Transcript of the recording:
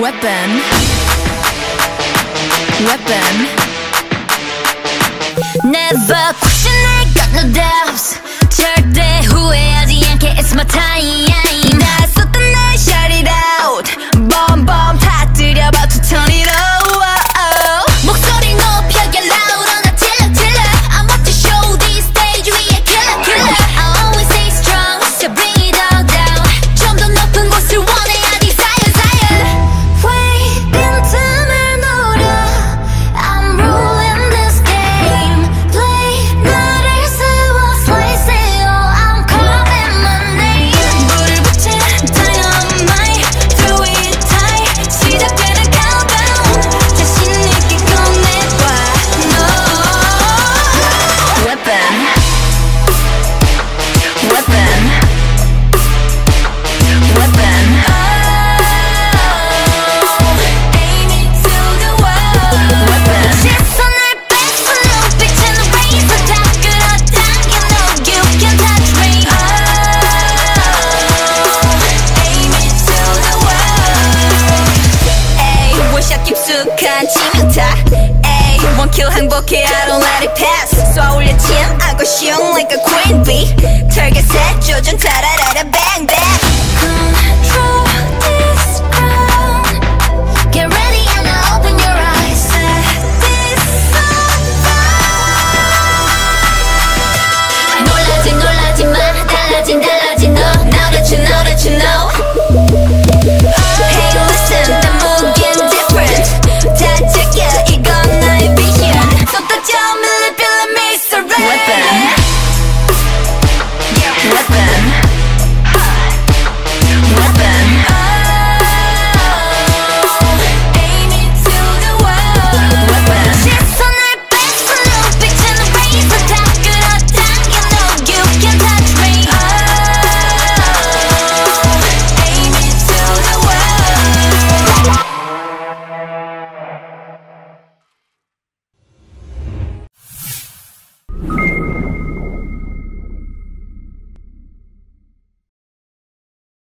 Weapon. Weapon. Never question it, got no doubts. 절대 후회하지 않게, it's my time. 익숙한 칭찬 Ayy 행복해 I don't let it pass. 쏴올려 침 I go shoot like a queen bee. 털겟에 조준 따라